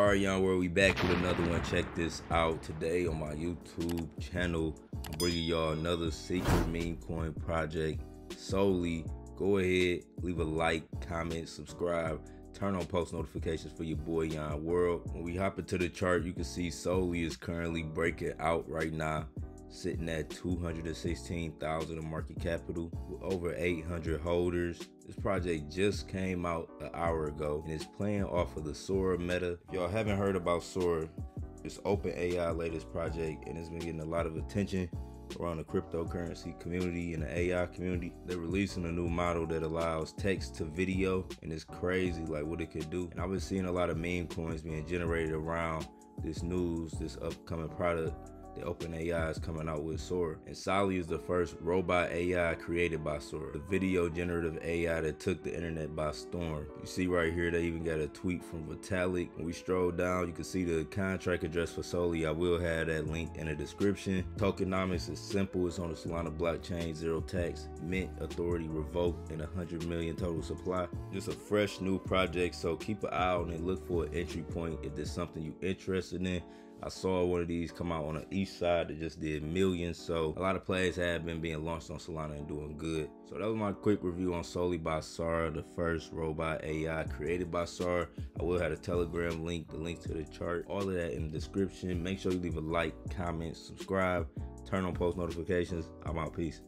All right, y'all, where we back with another one. Check this out today on my YouTube channel. I'm bringing y'all another secret meme coin project. Solly, go ahead, leave a like, comment, subscribe, turn on post notifications for your boy Yon World. When we hop into the chart, you can see Solly is currently breaking out right now sitting at 216,000 in market capital with over 800 holders. This project just came out an hour ago and it's playing off of the Sora meta. If y'all haven't heard about Sora, it's OpenAI latest project and it's been getting a lot of attention around the cryptocurrency community and the AI community. They're releasing a new model that allows text to video and it's crazy like what it could do. And I've been seeing a lot of meme coins being generated around this news, this upcoming product the OpenAI is coming out with Sora. And Solly is the first robot AI created by Sora, the video generative AI that took the internet by storm. You see right here, they even got a tweet from Vitalik. When we stroll down, you can see the contract address for Solly. I will have that link in the description. Tokenomics is simple. It's on the Solana blockchain, zero tax, mint authority revoked, and 100 million total supply. Just a fresh new project, so keep an eye on it. Look for an entry point if there's something you're interested in. I saw one of these come out on the east side that just did millions. So a lot of plays have been being launched on Solana and doing good. So that was my quick review on Solly by Sora, the first robot AI created by Sora. I will have a Telegram link, the link to the chart, all of that in the description. Make sure you leave a like, comment, subscribe, turn on post notifications. I'm out. Peace.